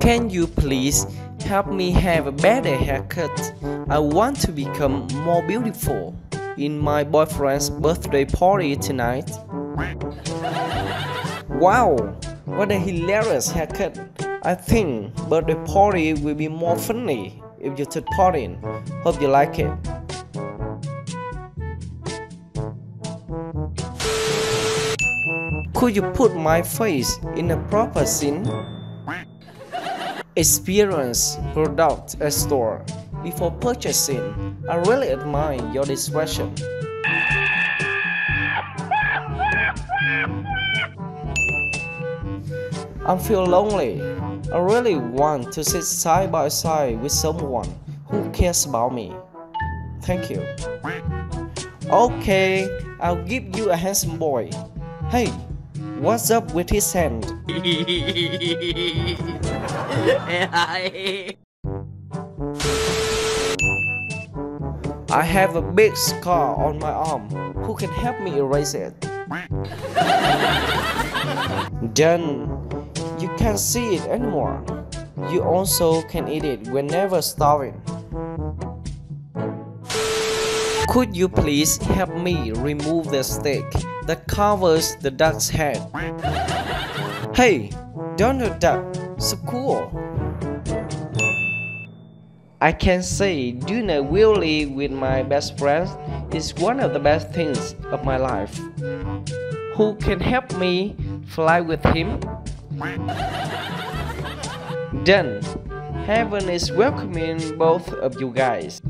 Can you please help me have a better haircut? I want to become more beautiful in my boyfriend's birthday party tonight. Wow, what a hilarious haircut! I think birthday party will be more funny if you take part in. Hope you like it. Could you put my face in a proper scene? Experience product store before purchasing. I really admire your discretion. I feel lonely. I really want to sit side by side with someone who cares about me. Thank you. Okay, I'll give you a handsome boy. Hey, what's up with his hand? I have a big scar on my arm. Who can help me erase it? Then you can't see it anymore. You also can eat it whenever starving. Could you please help me remove the stick that covers the duck's head? Hey, Donald Duck, so cool. I can say doing a wheelie with my best friend is one of the best things of my life. Who can help me fly with him? Then, heaven is welcoming both of you guys.